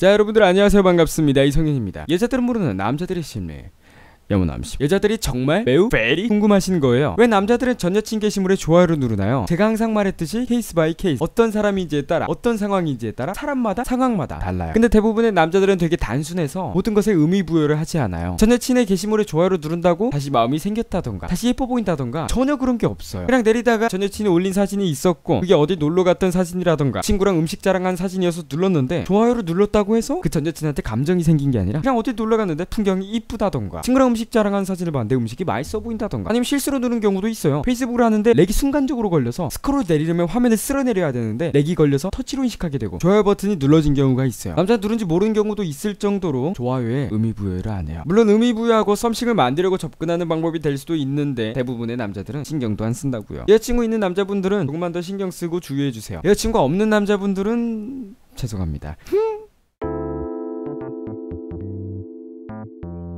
자 여러분들 안녕하세요. 반갑습니다. 이성현입니다. 여자들은 모르는 남자들의 심리 여모남심. 여자들이 정말 매우 very 궁금하신 거예요. 왜 남자들은 전 여친 게시물에 좋아요를 누르나요? 제가 항상 말했듯이 case by case. 어떤 사람인지에 따라 어떤 상황인지에 따라 사람마다 상황마다 달라요. 근데 대부분의 남자들은 되게 단순해서 모든 것에 의미 부여를 하지 않아요. 전 여친의 게시물에 좋아요를 누른다고 다시 마음이 생겼다던가 다시 예뻐 보인다던가 전혀 그런 게 없어요. 그냥 내리다가 전 여친이 올린 사진이 있었고 그게 어디 놀러 갔던 사진이라던가 친구랑 음식 자랑한 사진이어서 눌렀는데 좋아요를 눌렀다고 해서 그 전 여친한테 감정이 생긴 게 아니라 그냥 어디 놀러 갔는데 풍경이 이쁘다던가 친구랑 음식 자랑한 사진을 봤는데 음식이 맛있어 보인다던가 아니면 실수로 누른 경우도 있어요. 페이스북을 하는데 lag이 순간적으로 걸려서 스크롤 내리려면 화면을 쓸어내려야 되는데 렉이 걸려서 터치로 인식하게 되고 좋아요 버튼이 눌러진 경우가 있어요. 남자 누른지 모르는 경우도 있을 정도로 좋아요에 의미 부여를 안 해요. 물론 의미 부여하고 썸씽을 만들려고 접근하는 방법이 될 수도 있는데 대부분의 남자들은 신경도 안 쓴다고요. 여자친구 있는 남자분들은 조금만 더 신경 쓰고 주의해 주세요. 여자친구가 없는 남자분들은 죄송합니다